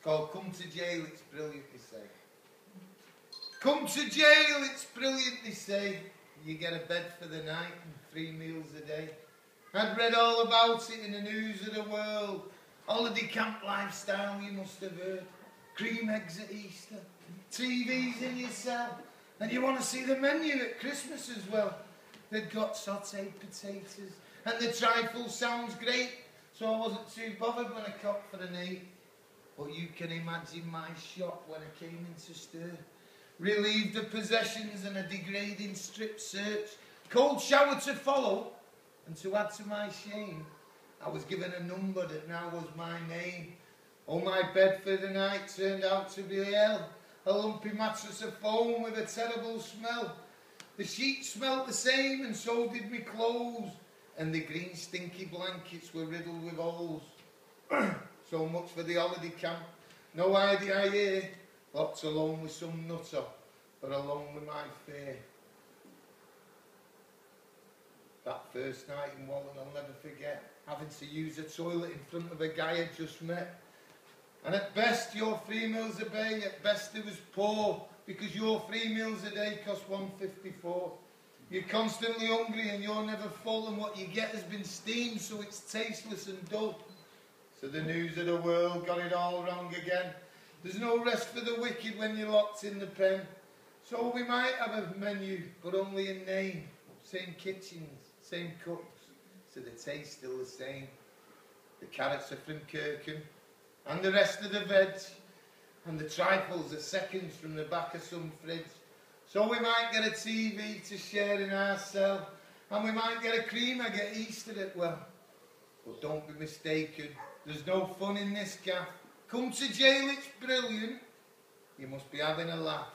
It's called Come to Jail, it's brilliant, they say. Come to jail, it's brilliant, they say. You get a bed for the night and three meals a day. I'd read all about it in the news of the world. Holiday camp lifestyle, you must have heard. Cream eggs at Easter. TVs in your cell. And you want to see the menu at Christmas as well. They've got sauteed potatoes. And the trifle sounds great. So I wasn't too bothered when I copped for an eight. But you can imagine my shock when I came into stir. Relieved of possessions and a degrading strip search. Cold shower to follow. And to add to my shame, I was given a number that now was my name. Oh, my bed for the night turned out to be hell. A lumpy mattress of foam with a terrible smell. The sheets smelt the same and so did my clothes. And the green stinky blankets were riddled with holes. so much for the holiday camp. No idea here. Locked alone with some nutter, but alone with my fear. That first night in Walton I'll never forget. Having to use a toilet in front of a guy I'd just met. And at best your three meals a day, at best it was poor, because your three meals a day cost 154. You're constantly hungry and you're never full, and what you get has been steamed, so it's tasteless and dull. So the news of the world got it all wrong again. There's no rest for the wicked when you're locked in the pen. So we might have a menu, but only in name. Same kitchens, same cooks, so the taste still the same. The carrots are from Kirkham, and the rest of the veg, and the trifles are seconds from the back of some fridge. So we might get a TV to share in our cell, and we might get a cream egg at Easter at well. But don't be mistaken, there's no fun in this gaff. Come to jail, it's brilliant. You must be having a laugh.